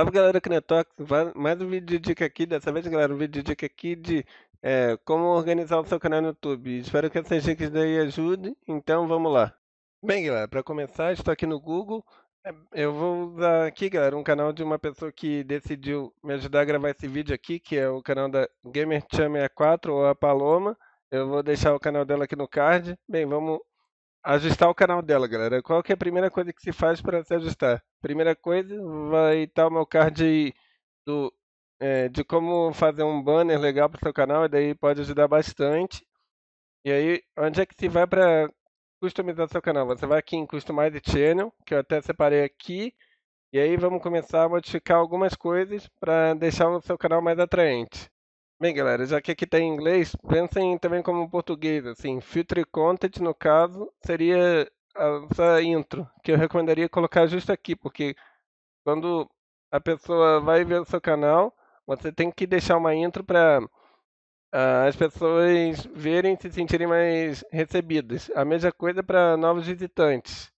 Salve galera Knetox, mais um vídeo de dica aqui, dessa vez galera, um vídeo de dica aqui de é, como organizar o seu canal no YouTube. Espero que essas dicas daí ajudem, então vamos lá. Bem galera, para começar, estou aqui no Google, é, eu vou usar aqui galera, um canal de uma pessoa que decidiu me ajudar a gravar esse vídeo aqui, que é o canal da GamerChan64 ou a Paloma. Eu vou deixar o canal dela aqui no card. Bem, vamos ajustar o canal dela, galera. Qual que é a primeira coisa que se faz para se ajustar? Primeira coisa, vai estar o meu card do, é, de como fazer um banner legal para o seu canal, e daí pode ajudar bastante. E aí, onde é que se vai para customizar seu canal? Você vai aqui em Customize Channel, que eu até separei aqui, e aí vamos começar a modificar algumas coisas para deixar o seu canal mais atraente. Bem, galera, já que aqui está em inglês, pensem também como português, assim, filtre content, no caso, seria essa intro, que eu recomendaria colocar justo aqui, porque quando a pessoa vai ver o seu canal, você tem que deixar uma intro para uh, as pessoas verem se sentirem mais recebidas. A mesma coisa para novos visitantes,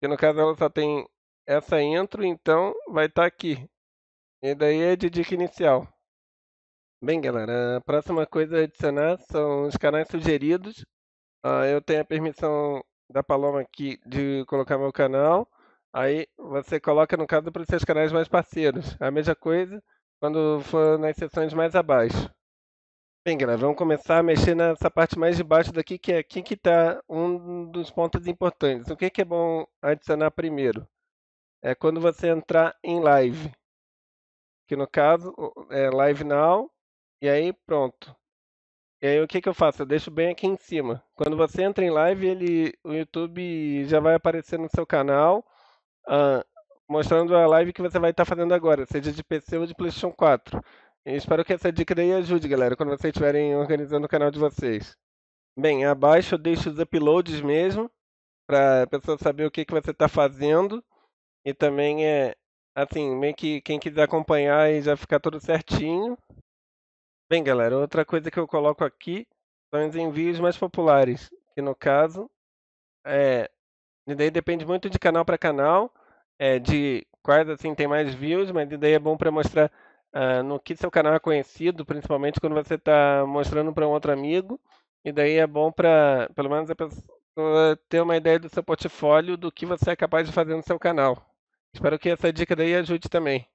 que no caso ela só tem essa intro, então vai estar tá aqui. E daí é de dica inicial. Bem, galera, a próxima coisa a adicionar são os canais sugeridos. Uh, eu tenho a permissão da Paloma aqui de colocar meu canal. Aí você coloca, no caso, para os seus canais mais parceiros. A mesma coisa quando for nas seções mais abaixo. Bem, galera, vamos começar a mexer nessa parte mais de baixo daqui, que é aqui que está um dos pontos importantes. O que, que é bom adicionar primeiro? É quando você entrar em live. Que no caso é Live Now e aí, pronto. E aí, o que, que eu faço? Eu deixo bem aqui em cima. Quando você entra em live, ele, o YouTube já vai aparecer no seu canal, mostrando a live que você vai estar tá fazendo agora, seja de PC ou de PlayStation 4. Eu espero que essa dica daí ajude, galera, quando vocês estiverem organizando o canal de vocês. Bem, abaixo eu deixo os uploads mesmo, para a pessoa saber o que, que você está fazendo. E também é, assim, meio que quem quiser acompanhar e já ficar tudo certinho, Bem, galera, outra coisa que eu coloco aqui são os envios mais populares, que no caso, é, daí depende muito de canal para canal, é, de quais assim tem mais views, mas daí é bom para mostrar uh, no que seu canal é conhecido, principalmente quando você está mostrando para um outro amigo, e daí é bom para, pelo menos a pessoa ter uma ideia do seu portfólio, do que você é capaz de fazer no seu canal. Espero que essa dica daí ajude também.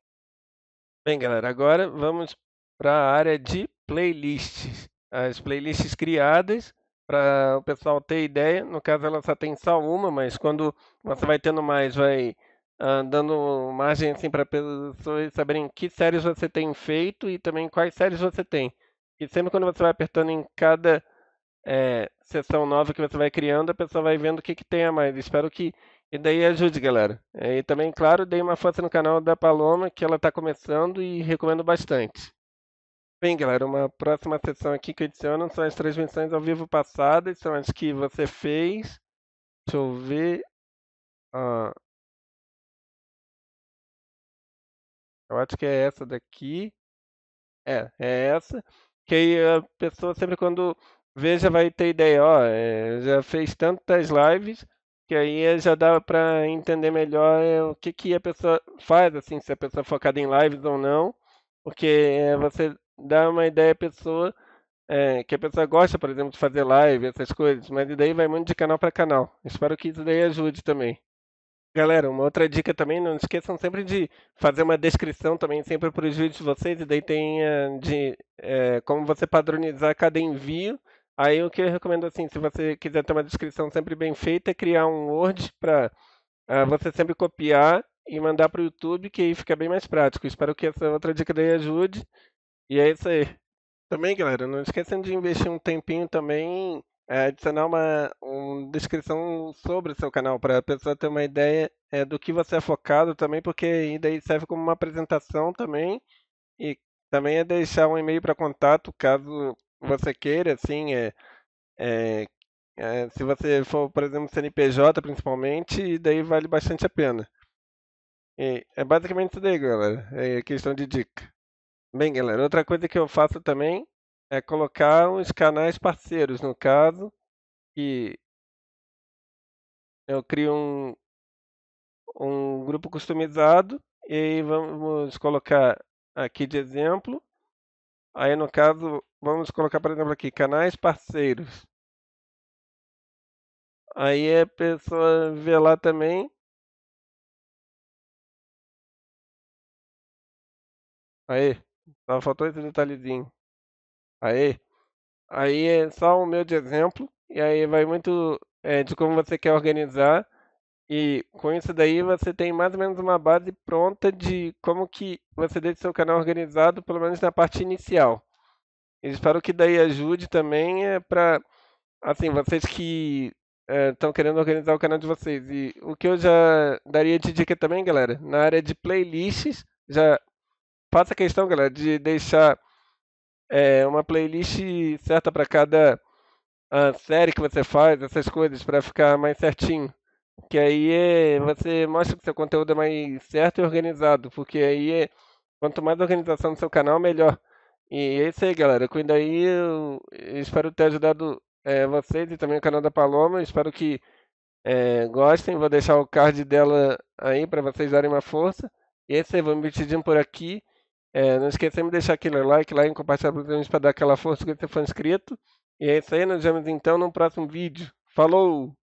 Bem, galera, agora vamos para a área de playlists. As playlists criadas, para o pessoal ter ideia, no caso ela só tem só uma, mas quando você vai tendo mais, vai uh, dando margem assim, para pessoas saberem que séries você tem feito e também quais séries você tem. E sempre quando você vai apertando em cada é, sessão nova que você vai criando, a pessoa vai vendo o que, que tem a mais. Espero que e daí ajude, galera. E também, claro, dei uma força no canal da Paloma, que ela está começando e recomendo bastante. Bem, galera, uma próxima sessão aqui que eu são as transmissões ao vivo passadas, são as que você fez. Deixa eu ver. Ah, eu acho que é essa daqui. É, é essa. Que aí a pessoa sempre quando vê já vai ter ideia, ó, é, já fez tantas lives que aí já dá para entender melhor é, o que, que a pessoa faz, assim, se a pessoa é focada em lives ou não, porque é, você dá uma ideia à pessoa é, que a pessoa gosta, por exemplo, de fazer live, essas coisas, mas daí vai muito de canal para canal. Espero que isso daí ajude também. Galera, uma outra dica também, não esqueçam sempre de fazer uma descrição também sempre para os vídeos de vocês, e daí tem uh, de é, como você padronizar cada envio. Aí o que eu recomendo assim, se você quiser ter uma descrição sempre bem feita, é criar um Word para uh, ah, você sempre copiar e mandar para o YouTube, que aí fica bem mais prático. Espero que essa outra dica daí ajude. E é isso aí. Também, galera, não esqueçam de investir um tempinho também, é, adicionar uma, uma descrição sobre o seu canal, para a pessoa ter uma ideia é, do que você é focado também, porque daí serve como uma apresentação também. E também é deixar um e-mail para contato, caso você queira, assim, é, é, é, se você for, por exemplo, CNPJ principalmente, daí vale bastante a pena. E é basicamente isso daí, galera. É questão de dica. Bem, galera, outra coisa que eu faço também é colocar os canais parceiros, no caso, que eu crio um, um grupo customizado E vamos colocar aqui de exemplo. Aí no caso, vamos colocar, por exemplo, aqui, canais parceiros. Aí a pessoa vê lá também. Aí, só faltou esse detalhezinho. Aí, aí é só o meu de exemplo. E aí vai muito é, de como você quer organizar. E com isso daí você tem mais ou menos uma base pronta de como que você deixa seu canal organizado, pelo menos na parte inicial. Eu espero que daí ajude também é, para assim, vocês que estão querendo organizar o canal de vocês. E o que eu já daria de dica também, galera, na área de playlists, já faça questão, galera, de deixar é, uma playlist certa para cada ah, série que você faz, essas coisas, para ficar mais certinho. Que aí é, você mostra que seu conteúdo é mais certo e organizado, porque aí é, quanto mais organização do seu canal, melhor. E é isso aí, galera. Isso aí, eu, eu espero ter ajudado é, vocês e também o canal da Paloma. Espero que é, gostem. Vou deixar o card dela aí para vocês darem uma força. E é isso aí, vou me despedindo por aqui. É, não esqueça de deixar aquele like lá e compartilhar para dar aquela força que você for inscrito. E é isso aí, nos vemos então no próximo vídeo. Falou!